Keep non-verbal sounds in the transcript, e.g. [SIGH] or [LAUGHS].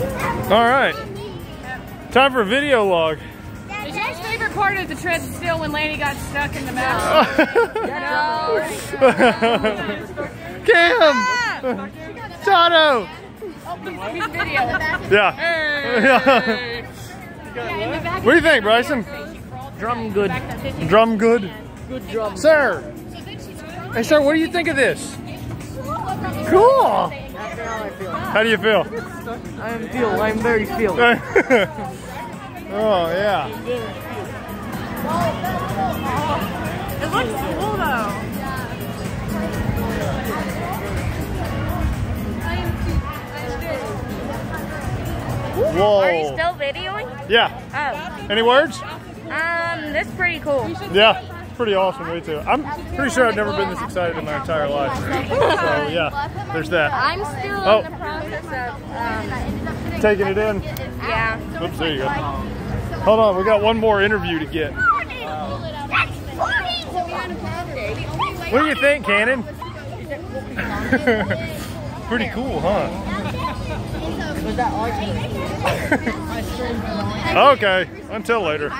All right. Time for a video log. Is your favorite part of the trip still when Lanny got stuck in the back? [LAUGHS] Cam! Tato! His video. Yeah. [LAUGHS] what do you think, Bryson? Drum good. Drum good? Good drum. Sir! Hey, sir, what do you think of this? Cool! That's [LAUGHS] how How do you feel? I'm feel. I'm very feel. [LAUGHS] oh, yeah. It looks cool though. Whoa. Are you still videoing? Yeah. Oh. Any words? Um, that's pretty cool. Yeah. It's pretty awesome. Me too. I'm pretty sure I've never been this excited in my entire life. [LAUGHS] So, yeah. There's that. I'm still Oh. in the process of, um, Taking it in. yeah. Oops, there you go. Hold on. We got one more interview to get. What do you think, Cannon? [LAUGHS] Pretty cool, huh? Was that archery? [LAUGHS] Okay, until later.